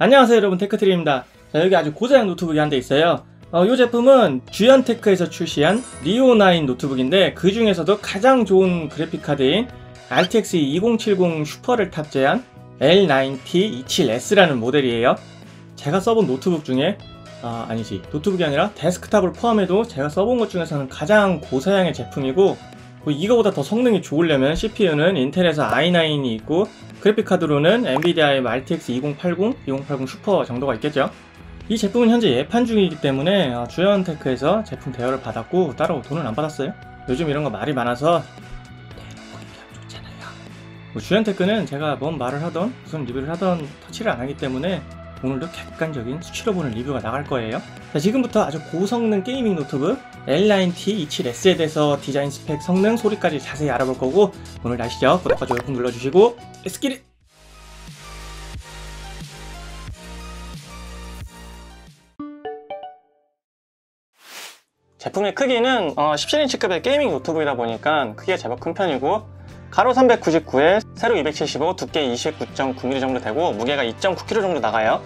안녕하세요 여러분. 테크트리입니다. 자 여기 아주 고사양 노트북이 한 대 있어요. 어, 이 제품은 주연테크에서 출시한 리오나인 노트북인데 그 중에서도 가장 좋은 그래픽카드인 RTX 2070 슈퍼를 탑재한 L9T27S라는 모델이에요. 제가 써본 노트북 중에 아, 아니지. 노트북이 아니라 데스크탑을 포함해도 제가 써본 것 중에서는 가장 고사양의 제품이고 뭐 이거보다 더 성능이 좋으려면 CPU는 인텔에서 i9이 있고 그래픽카드로는 엔비디아의 RTX 2080, 2080 슈퍼 정도가 있겠죠. 이 제품은 현재 예판 중이기 때문에 어, 주연테크에서 제품 대여를 받았고 따로 돈은 안 받았어요. 요즘 이런 거 말이 많아서. 뭐 주연테크는 제가 뭔 말을 하던 무슨 리뷰를 하던 터치를 안 하기 때문에 오늘도 객관적인 수치로 보는 리뷰가 나갈 거예요. 자, 지금부터 아주 고성능 gaming 노트북 L9T27S에 대해서 디자인 스펙, 성능, 소리까지 자세히 알아볼 거고 오늘 아시죠? 구독과 좋아요 꾹 눌러주시고 It! 제품의 크기는 어, 17인치급의 게이밍 노트북이다 보니까 크기가 제법 큰 편이고 가로 399에 세로 275, 두께 29.9mm 정도 되고 무게가 2.9kg 정도 나가요.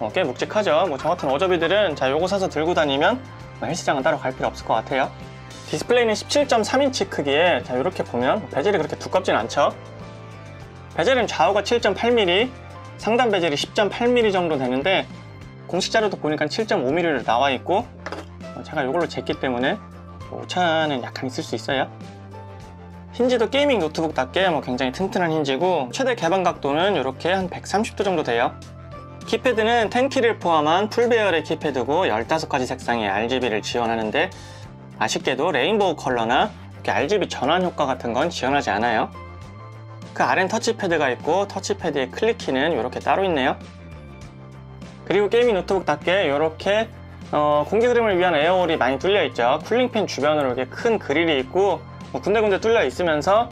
어, 꽤 묵직하죠. 뭐 저 같은 어저비들은 자 요거 사서 들고 다니면 뭐 헬스장은 따로 갈 필요 없을 것 같아요. 디스플레이는 17.3인치 크기에 자 이렇게 보면 bezel이 그렇게 두껍진 않죠. bezel은 좌우가 7.8mm, 상단 bezel이 10.8mm 정도 되는데 공식 자료도 보니까 7.5mm로 나와 있고 어, 제가 이걸로 쟀기 때문에 뭐 오차는 약간 있을 수 있어요. hinge도 gaming 노트북답게 뭐 굉장히 튼튼한 hinge고 최대 개방 각도는 이렇게 한 130도 정도 돼요. 키패드는 10키를 포함한 full배열의 키패드고 15가지 색상의 RGB를 지원하는데 아쉽게도 rainbow 컬러나 RGB 전환 효과 같은 건 지원하지 않아요. 그 아래는 터치패드가 있고 터치패드의 클릭키는 이렇게 따로 있네요. 그리고 gaming 노트북답게 이렇게 어, 공기 흐름을 위한 air hole이 많이 뚫려 있죠. cooling fan 주변으로 이렇게 큰 그릴이 있고 뭐 군데군데 뚫려 있으면서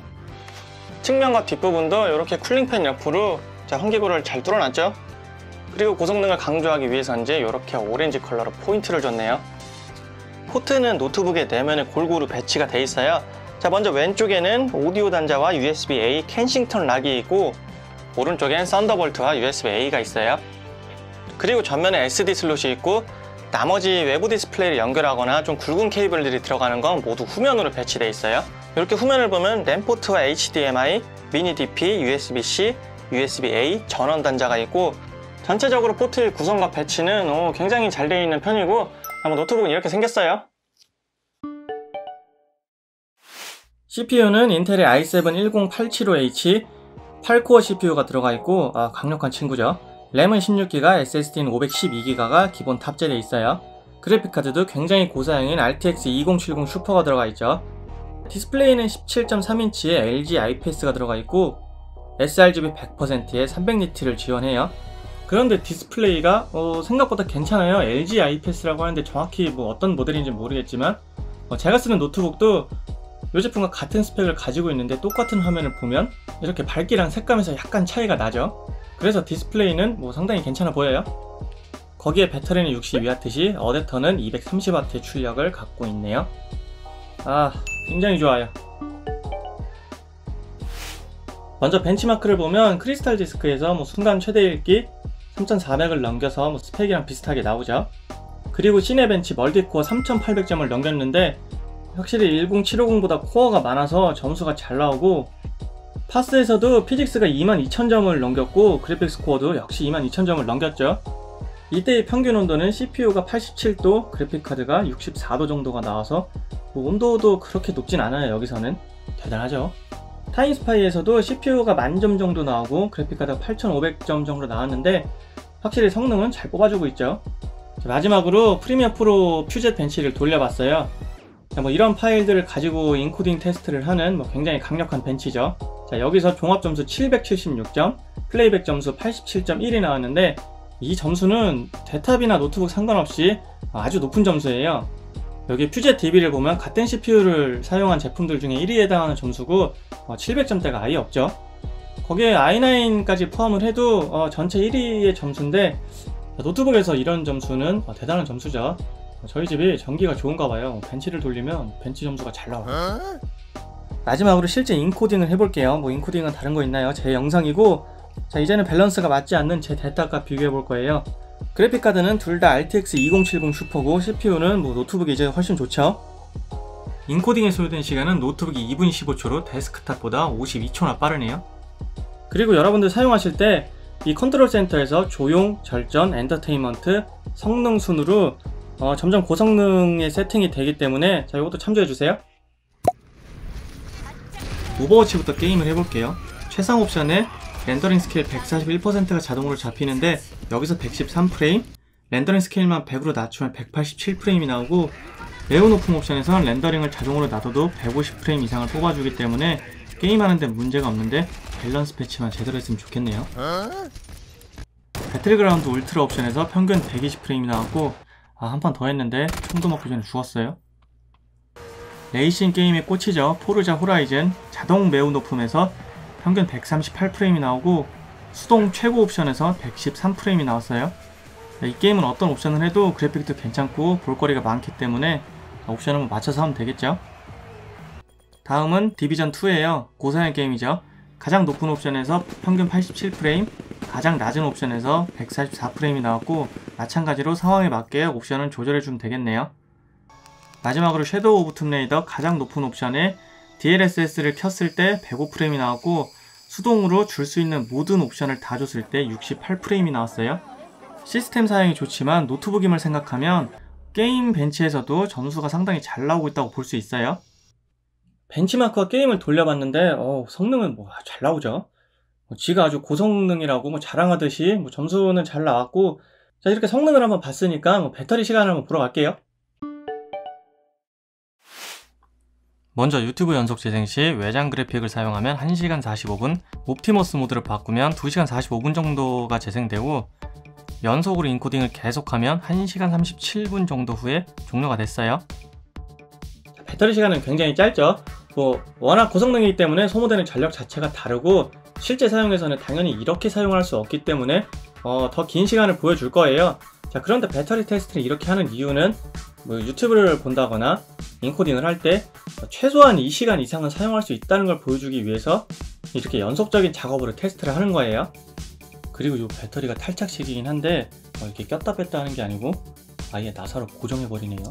측면과 뒷부분도 이렇게 cooling fan 옆으로 자, 환기구를 잘 뚫어놨죠. 그리고 고성능을 강조하기 위해서인지 이렇게 오렌지 컬러로 포인트를 줬네요. 포트는 노트북의 네 면에 골고루 배치가 돼 있어요. 자 먼저 왼쪽에는 오디오 단자와 USB-A 켄싱턴 lock이 있고 오른쪽엔 썬더볼트와 USB-A가 있어요. 그리고 전면에 SD 슬롯이 있고 나머지 외부 디스플레이를 연결하거나 좀 굵은 케이블들이 들어가는 건 모두 후면으로 배치되어 있어요. 이렇게 후면을 보면 랜 포트와 HDMI, 미니 DP, USB-C, USB-A 전원 단자가 있고 전체적으로 포트의 구성과 배치는 오, 굉장히 잘 되어 있는 편이고 한번 노트북은 이렇게 생겼어요. CPU는 인텔의 i7 10875H 8코어 CPU가 들어가 있고 아, 강력한 친구죠. 램은 16기가, SSD는 512기가가 기본 탑재되어 있어요. 그래픽카드도 굉장히 고사양인 RTX 2070 슈퍼가 들어가 있죠. 디스플레이는 17.3인치의 LG IPS가 들어가 있고 sRGB 100%에 300니트를 지원해요. 그런데 디스플레이가 어, 생각보다 괜찮아요. LG IPS라고 하는데 정확히 뭐 어떤 모델인지 모르겠지만 어, 제가 쓰는 노트북도 이 제품과 같은 스펙을 가지고 있는데 똑같은 화면을 보면 이렇게 밝기랑 색감에서 약간 차이가 나죠. 그래서 디스플레이는 뭐 상당히 괜찮아 보여요. 거기에 배터리는 62W시 어댑터는 230W의 출력을 갖고 있네요. 아, 굉장히 좋아요. 먼저 벤치마크를 보면 크리스탈 디스크에서 뭐 순간 최대 읽기 3400을 넘겨서 뭐 스펙이랑 비슷하게 나오죠. 그리고 시네벤치 multi-core 3800점을 넘겼는데 확실히 10750보다 코어가 많아서 점수가 잘 나오고 파스에서도 physics가 22000점을 넘겼고 graphics score도 역시 22000점을 넘겼죠. 이때의 평균 온도는 CPU가 87도, 그래픽카드가 64도 정도가 나와서 뭐 온도도 그렇게 높진 않아요 여기서는 대단하죠. 타임스파이에서도 CPU가 만점 정도 나오고 그래픽카드가 8500점 정도 나왔는데 확실히 성능은 잘 뽑아주고 있죠. 마지막으로 프리미어 프로 퓨젯 벤치를 돌려봤어요. 뭐 이런 파일들을 가지고 인코딩 테스트를 하는 뭐 굉장히 강력한 벤치죠. 자, 여기서 종합 점수 776점, playback 점수 87.1이 나왔는데 이 점수는 데탑이나 노트북 상관없이 아주 높은 점수예요. 여기 퓨젯 DB를 보면 같은 CPU를 사용한 제품들 중에 1위에 해당하는 점수고 700점대가 어, 아예 없죠. 거기에 i9까지 포함을 해도 어, 전체 1위의 점수인데 노트북에서 이런 점수는 어, 대단한 점수죠. 저희 집이 전기가 좋은가 봐요. 벤치를 돌리면 벤치 점수가 잘 나와요. 마지막으로 실제 인코딩을 해볼게요. 뭐 인코딩은 다른 거 있나요? 제 영상이고 자 이제는 밸런스가 맞지 않는 제 데이터값 비교해 볼 거예요 그래픽카드는 둘 다 RTX 2070 슈퍼고 CPU는 뭐 노트북이 이제 훨씬 좋죠 인코딩에 소요된 시간은 노트북이 2분 15초로 데스크탑보다 52초나 빠르네요 그리고 여러분들 사용하실 때 이 컨트롤 센터에서 조용, 절전, 엔터테인먼트, 성능 순으로 어, 점점 고성능의 세팅이 되기 때문에 자 이것도 참조해 주세요. 오버워치부터 게임을 해볼게요. 최상 옵션에 렌더링 스케일 141%가 자동으로 잡히는데 여기서 113프레임 렌더링 스케일만 100으로 낮추면 187프레임이 나오고 매우 높은 옵션에선 렌더링을 자동으로 놔둬도 150프레임 이상을 뽑아주기 때문에 게임하는데 문제가 없는데 밸런스 패치만 제대로 했으면 좋겠네요. 배틀그라운드 울트라 옵션에서 평균 120프레임이 나왔고 아 한 판 더 했는데 총도 먹기 전에 죽었어요. 레이싱 게임의 꽃이죠. 포르자 호라이즌 자동 매우 높음에서 평균 138프레임이 나오고 수동 최고 옵션에서 113프레임이 나왔어요. 이 게임은 어떤 옵션을 해도 그래픽도 괜찮고 볼거리가 많기 때문에 옵션을 맞춰서 하면 되겠죠. 다음은 디비전2예요. 고사양 게임이죠. 가장 높은 옵션에서 평균 87프레임 가장 낮은 옵션에서 144프레임이 나왔고 마찬가지로 상황에 맞게 옵션은 조절해 주면 되겠네요. 마지막으로 섀도우 오브 툼레이더 가장 높은 옵션에 DLSS를 켰을 때 105프레임이 나왔고 수동으로 줄 수 있는 모든 옵션을 다 줬을 때 68프레임이 나왔어요. 시스템 사양이 좋지만 노트북임을 생각하면 게임 벤치에서도 점수가 상당히 잘 나오고 있다고 볼 수 있어요. 벤치마크와 게임을 돌려봤는데 어, 성능은 뭐 잘 나오죠. 뭐 지가 아주 고성능이라고 뭐 자랑하듯이 뭐 점수는 잘 나왔고 자 이렇게 성능을 한번 봤으니까 뭐 배터리 시간을 한번 보러 갈게요. 먼저 유튜브 연속 재생 시 외장 그래픽을 사용하면 1시간 45분, 옵티머스 모드를 바꾸면 2시간 45분 정도가 재생되고 연속으로 인코딩을 계속하면 1시간 37분 정도 후에 종료가 됐어요. 배터리 시간은 굉장히 짧죠. 뭐 워낙 고성능이기 때문에 소모되는 전력 자체가 다르고 실제 사용에서는 당연히 이렇게 사용할 수 없기 때문에 어, 더 긴 시간을 보여줄 거예요. 자 그런데 배터리 테스트를 이렇게 하는 이유는 뭐 유튜브를 본다거나 인코딩을 할 때 최소한 2시간 이상은 사용할 수 있다는 걸 보여주기 위해서 이렇게 연속적인 작업으로 테스트를 하는 거예요. 그리고 이 배터리가 탈착식이긴 한데 어, 이렇게 꼈다 뺐다 하는 게 아니고 아예 나사로 고정해 버리네요.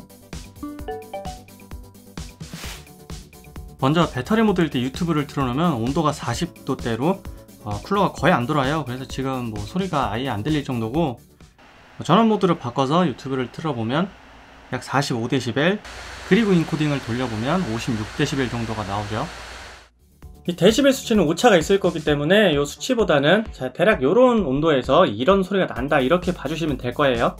먼저 배터리 모드일 때 유튜브를 틀어놓으면 온도가 40도대로 어, 쿨러가 거의 안 돌아요. 그래서 지금 뭐 소리가 아예 안 들릴 정도고 전원 모드를 바꿔서 유튜브를 틀어보면 약 45dB 그리고 인코딩을 돌려보면 56dB 정도가 나오죠. 이 데시벨 수치는 오차가 있을 거기 때문에 이 수치보다는 자, 대략 이런 온도에서 이런 소리가 난다 이렇게 봐주시면 될 거예요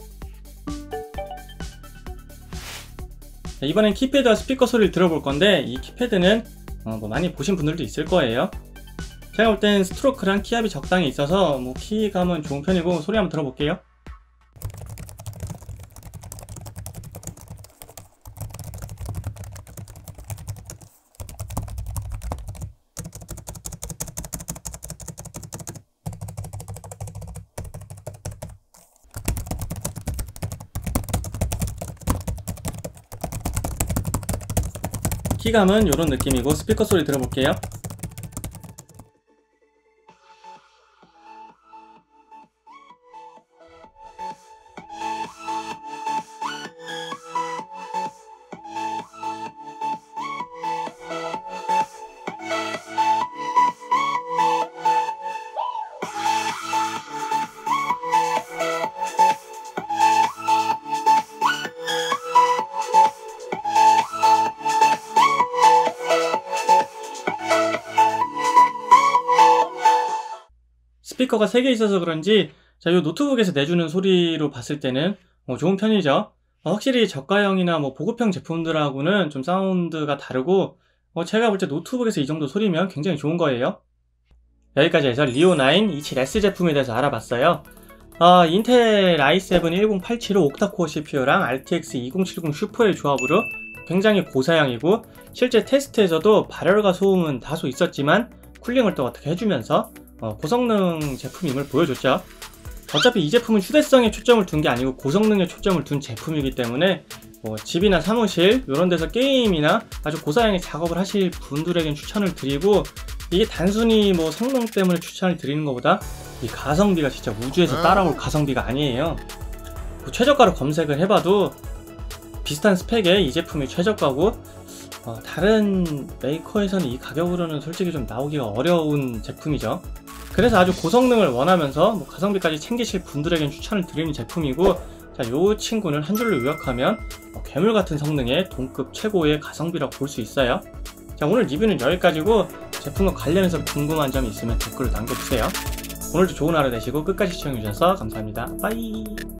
이번엔 키패드와 스피커 소리를 들어볼 건데 이 키패드는 어 뭐 많이 보신 분들도 있을 거예요. 제가 볼 땐 스트로크랑 키압이 적당히 있어서 뭐 키감은 좋은 편이고 소리 한번 들어볼게요 키감은 이런 느낌이고 스피커 소리 들어볼게요 스피커가 3개 있어서 그런지 자, 이 노트북에서 내주는 소리로 봤을 때는 어, 좋은 편이죠. 어, 확실히 저가형이나 뭐 보급형 제품들하고는 좀 사운드가 다르고 어, 제가 볼 때 노트북에서 이 정도 소리면 굉장히 좋은 거예요. 여기까지 해서 리오9 27S 제품에 대해서 알아봤어요. 어, 인텔 i7 10875 octa-core CPU랑 RTX 2070 슈퍼의 조합으로 굉장히 고사양이고 실제 테스트에서도 발열과 소음은 다소 있었지만 쿨링을 또 어떻게 해주면서 어, 고성능 제품임을 보여줬죠. 어차피 이 제품은 휴대성에 초점을 둔 게 아니고 고성능에 초점을 둔 제품이기 때문에 뭐 집이나 사무실 이런 데서 게임이나 아주 고사양의 작업을 하실 분들에겐 추천을 드리고 이게 단순히 뭐 성능 때문에 추천을 드리는 것보다 이 가성비가 진짜 우주에서 따라올 가성비가 아니에요. 그 최저가로 검색을 해봐도 비슷한 스펙의 이 제품이 최저가고 어, 다른 메이커에서는 이 가격으로는 솔직히 좀 나오기가 어려운 제품이죠. 그래서 아주 고성능을 원하면서 뭐 가성비까지 챙기실 분들에겐 추천을 드리는 제품이고 자, 요 친구는 한 줄로 요약하면 어, 괴물 같은 성능의 동급 최고의 가성비라고 볼 수 있어요. 자, 오늘 리뷰는 여기까지고 제품과 관련해서 궁금한 점이 있으면 댓글로 남겨주세요. 오늘도 좋은 하루 되시고 끝까지 시청해주셔서 감사합니다. 빠이!